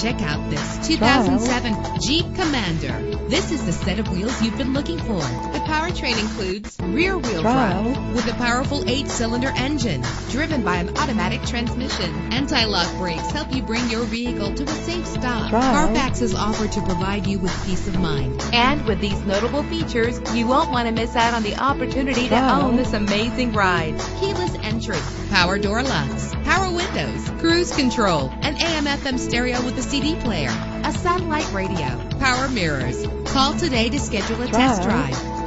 Check out this 2007 Jeep Commander. This is the set of wheels you've been looking for. The powertrain includes rear wheel drive with a powerful eight cylinder engine driven by an automatic transmission. Anti lock brakes help you bring your vehicle to a safe stop. Trial. Carfax is offered to provide you with peace of mind. And with these notable features, you won't want to miss out on the opportunity to own this amazing ride. Keyless entry, power door locks, power windows, cruise control, an AM FM stereo with a CD player, a satellite radio, power mirrors. Call today to schedule a test drive.